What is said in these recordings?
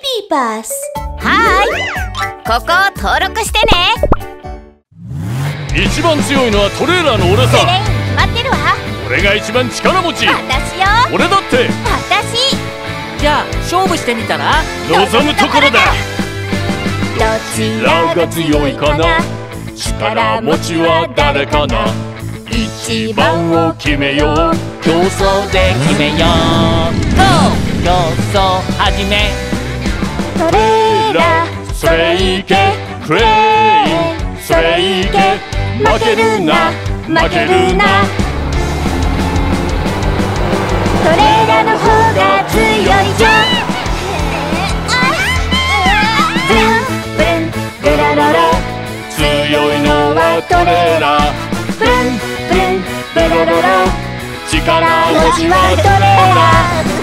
ビーバスはーいここを登録してね。一番強いのはトレーラーの俺クレさイン決まってるわ。俺が一番力持ち。私よ。俺だって。私。じゃあ勝負してみたら？望むところだ。どちらが強いかな？力持ちは誰かな？一番を決めよう。競争で決めよう。GO! 競争始めトレーラーそれいけクレインそれいけ負けるな負けるな。トレーラーの方が強いじゃんブンブンブラララ強いのはトレーラーブンブンブラララ力持ちはトレーラー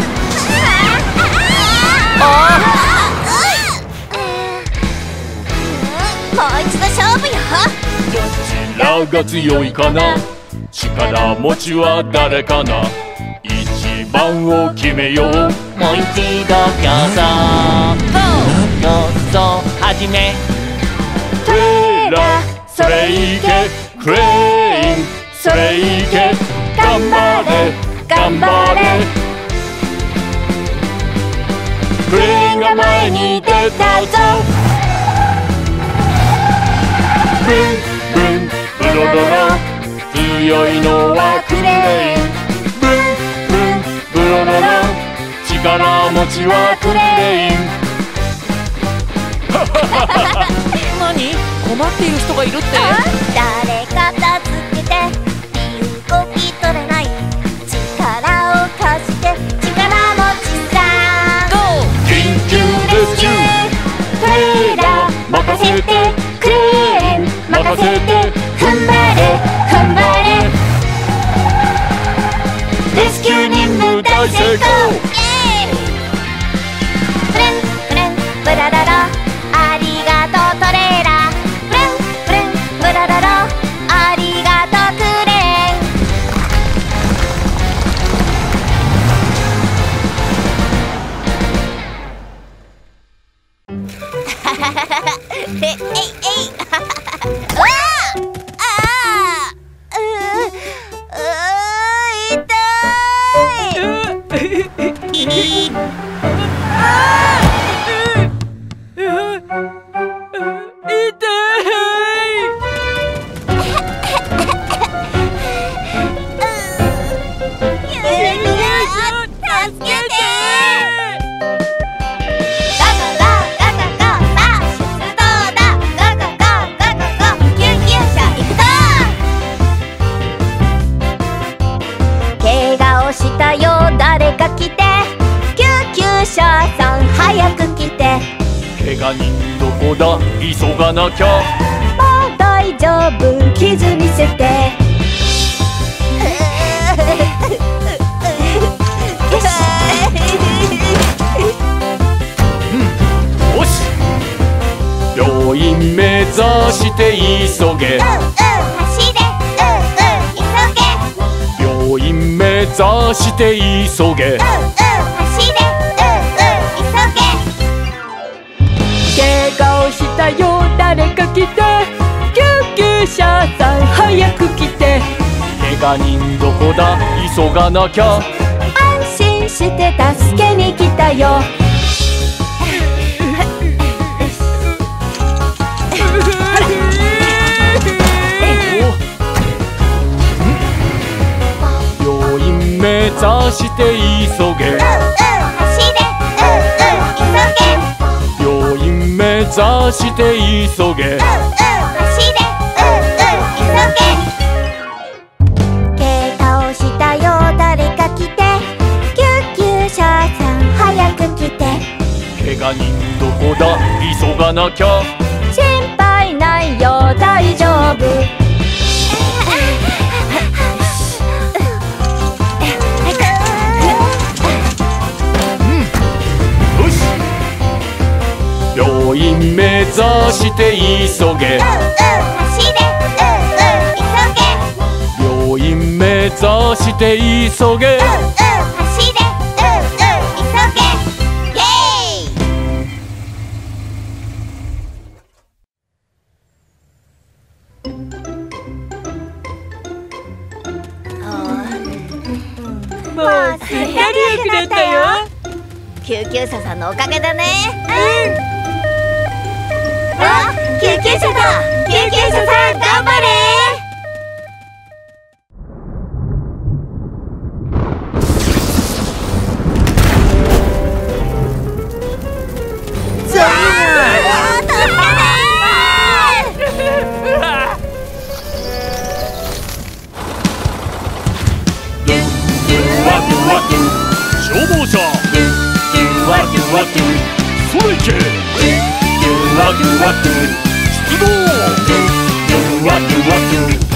力が強いかな。力持ちは誰かな。一番を決めよう。もう一度競争!競争始めトレーラーそれいけ。クレイン。それいけ。頑張れ。頑張れ。クレインが前に出たぞブンブロロロ強いのはクレインブンブンブロロロ力持ちはクレイン何困っている人がいるって誰か助けて身動き取れない力を貸して力持ちさん GO! 緊急レスキュートレーラー任せてクレーン任せて張れ踏ん張れ。レスキュー任務大成功病院目指して急げ。うんうん走れ。うんうん急げ病院目指して急げ。うんうん走れ。うんうん急げ。怪我をしたよ誰か来て救急車さん早く来て。怪我人どこだ？急がなきゃ。安心して助けに来たよ指して急げ。うんうん走れ。うんうん急げ。病院目指して急げ。うんうんて急げ。うんうん走れ。うんうん急げ病院目指して急げ。うんうん走れ。うんうん急げ。イエーイ。もうすっかり良くなったよ。救急車さんのおかげだね。うん。救急車だ。救急車さん頑張れ。そう助け消防車ワクワクそれいけワクワク出動ワクワク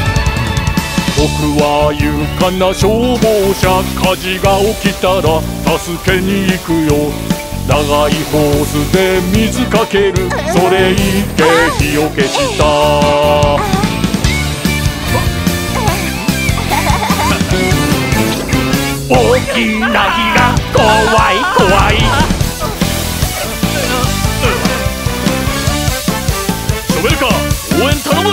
僕は勇敢な消防車火事が起きたら助けに行くよ。長いホースで水かける。それいけ火を消した。大きな火が怖い怖い。カー応援頼む。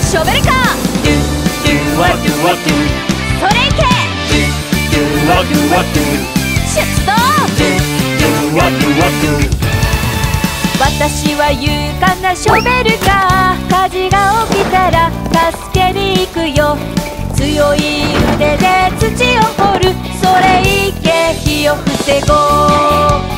ショベルカー。ワクワク。それいけ。ワクワク。出動。ワクワク私は勇敢なショベルカー。火事が起きたら助けに行くよ。強い腕で土を掘る。それいけ。火を防ごう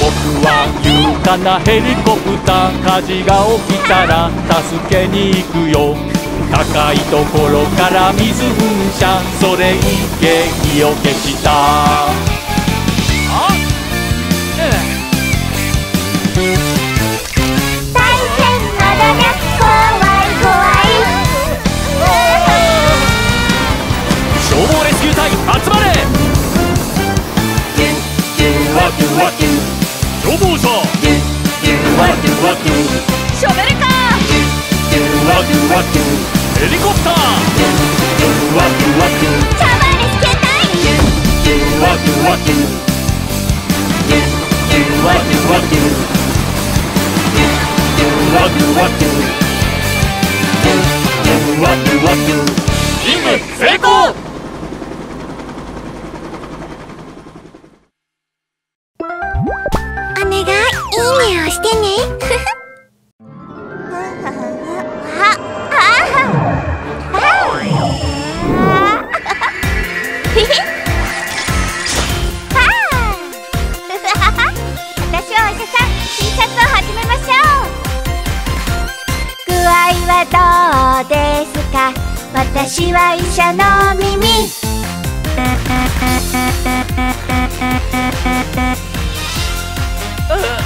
僕は勇敢なヘリコプター火事が起きたら助けに行くよ。高いところから水噴射それいけ火を消した。大変まだだ怖い怖いロボードゥショベルカー。ヘリコプター。チャバレスケ隊ワワワワワワ任務成功してね。私はお医者さん診察を始めましょう具合はどうですか私は医者の耳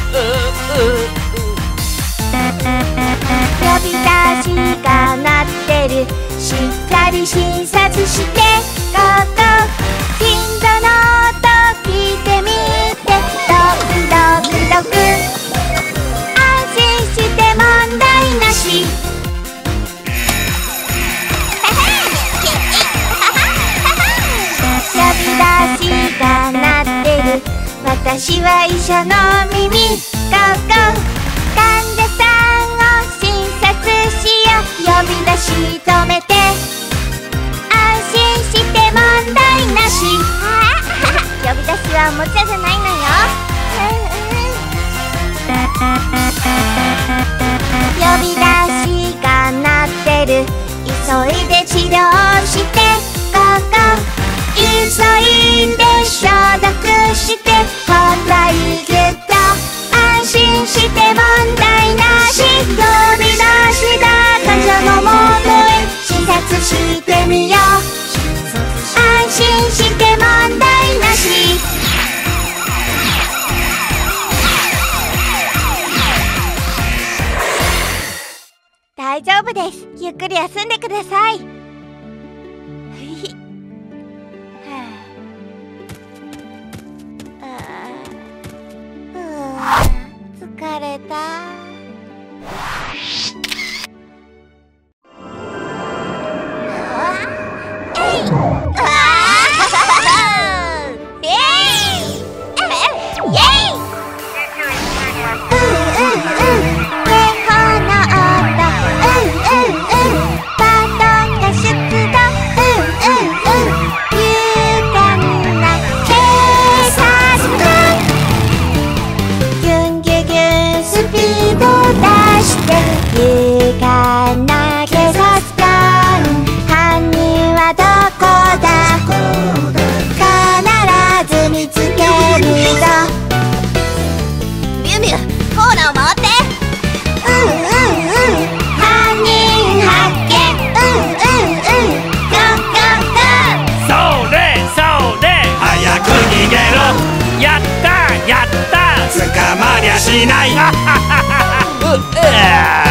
呼び出しが鳴ってる。しっかり診察して。ここ心臓の音聞いて。みてドクドクドク安心して問題なし。私は医者の耳。ゴーゴー。患者さんを診察しよう。呼び出し止めて。安心して問題なし。呼び出しはおもちゃじゃないのよ。呼び出しが鳴ってる。急いで治療して。ゴーゴー。急いで消毒ゆっくり休んでください。しない。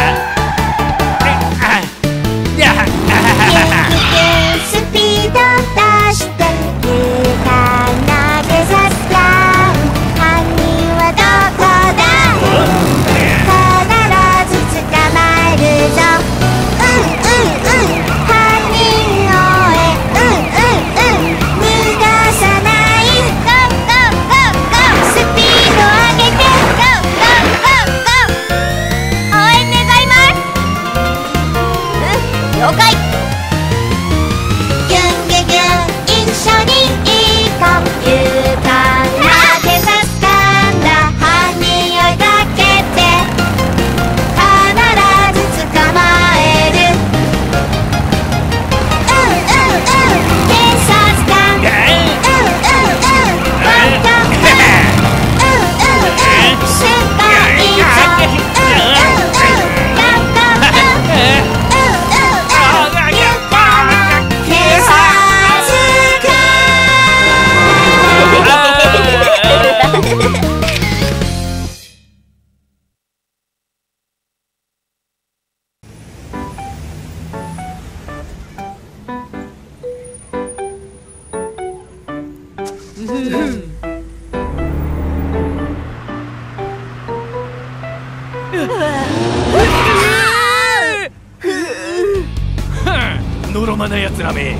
のろまなやつらめ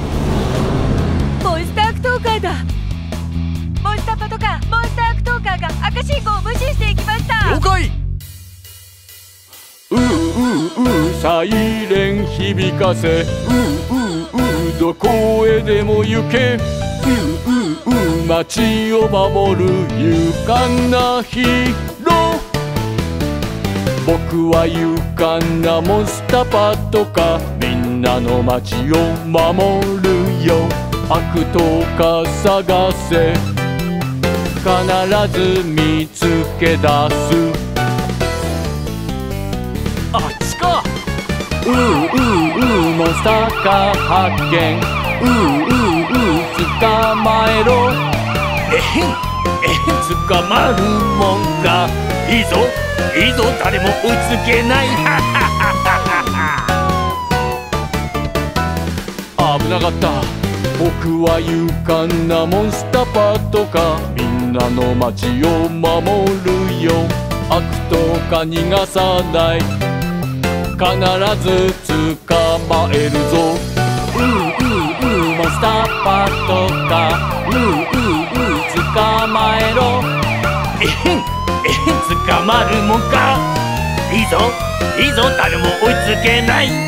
モンスターアクトーカーだモンスターパトカーモンスターアクトーカーが赤信号を無視していきました了解うううサイレン響かせうううどこへでも行けうう街を守る勇敢なヒーロー僕は勇敢なモンスターパトカーみんなの街を守るよ悪党か探せ必ず見つけ出すあっちかうううモンスターカー発見ううう捕まえろ。えへんえへん捕まるもんか。いいぞいいぞ誰も追いつけない。はは危なかった。僕は勇敢なモンスターパトカーみんなの街を守るよ。悪党か逃がさない。必ず捕まえるぞスターパトカーううう捕まえろ。えへんえへん捕まるもんか。いいぞいいぞ誰も追いつけない。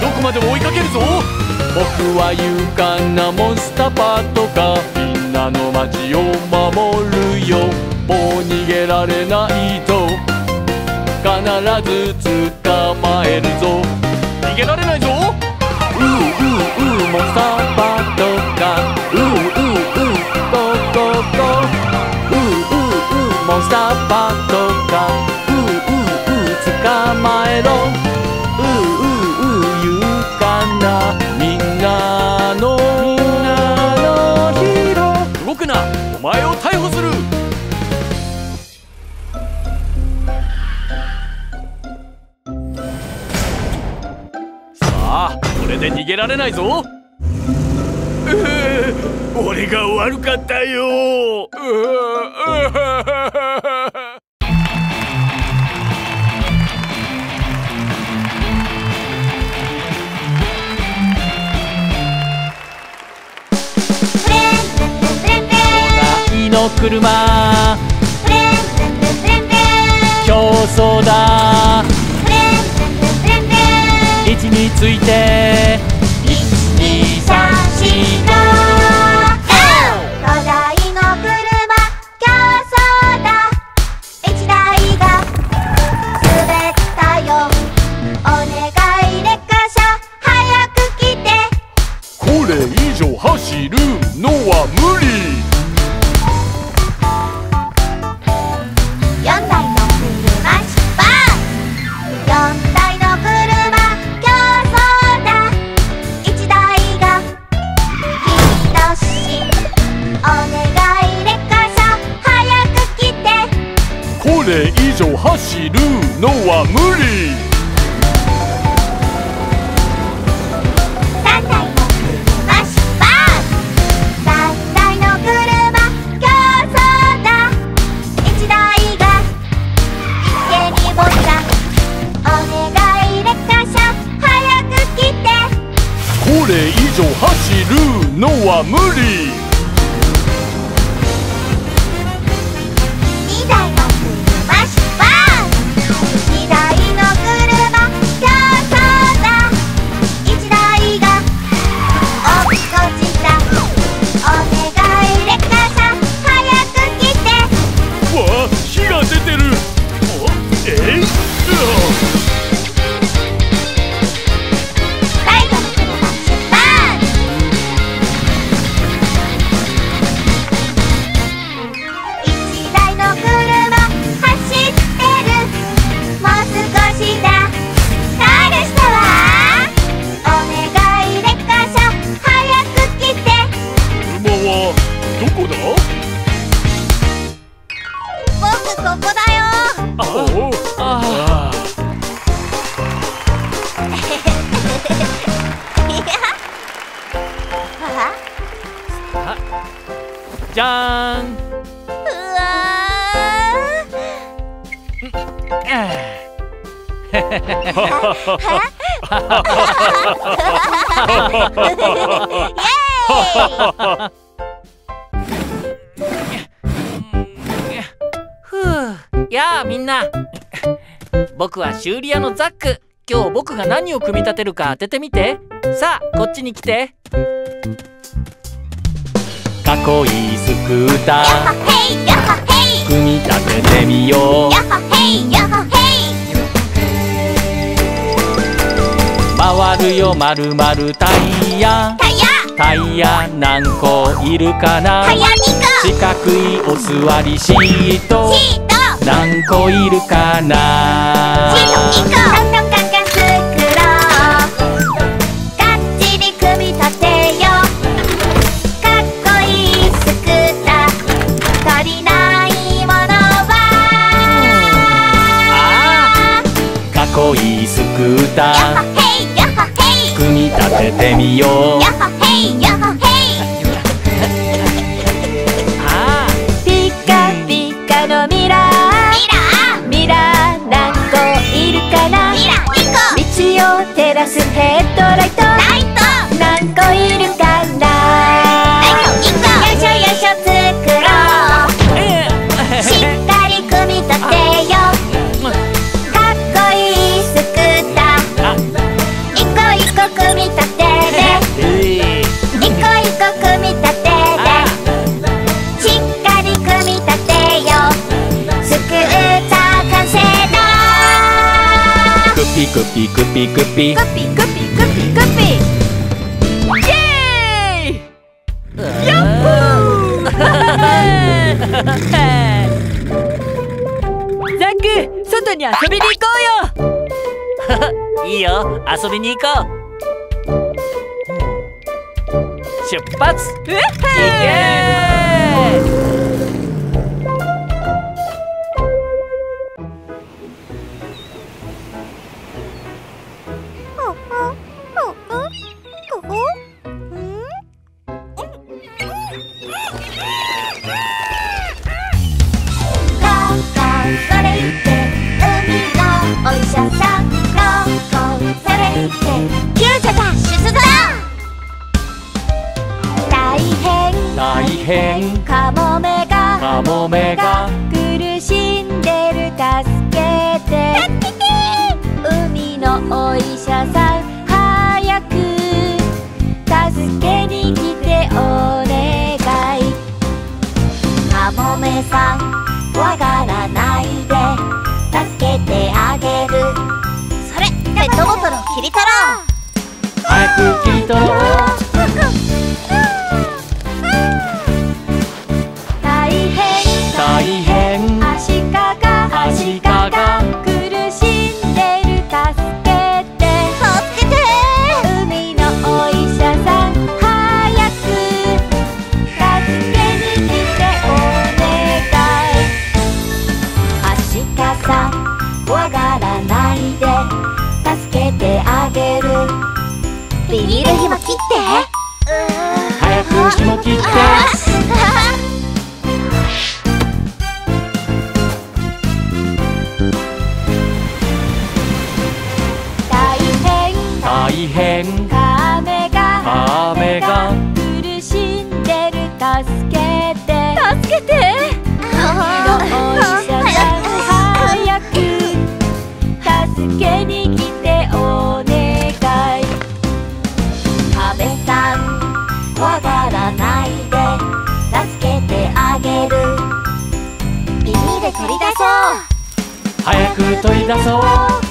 どこまでも追いかけるぞ。僕は勇敢なモンスターパートカー。みんなの街を守るよ。もう逃げられないと。必ず捕まえるぞ。逃げられないぞ。うううモンスターバトカーうううゴられないぞ。俺が悪かったよ。の車。競争だ。位置について上走るのは無理。僕ここだよあああじゃーんな。僕は修理屋のザック。今日僕が何を組み立てるか当ててみて。さあこっちに来て。かっこいいスクーター。組み立ててみよう。回るよまるまるタイヤ。タイヤ。タイヤ何個いるかな。タイヤ2個。四角いお座りシート。シート何個いるかな？シート2個トントンカンカン作ろうがっちり組み立てよう。かっこいいスクーター。足りないものは？かっこいいスクーター。組み立ててみようラスヘッドライトピクピクピクピ。グッピグッピグッピイエーイヤッホーザック外に遊びに行こうよ。いいよ。遊びに行こう。出発。うっへー変。カモメが。カモメが苦しんでる助けて。海のお医者さん早く。助けに来てお願い。カモメさん怖がらく取り出そう。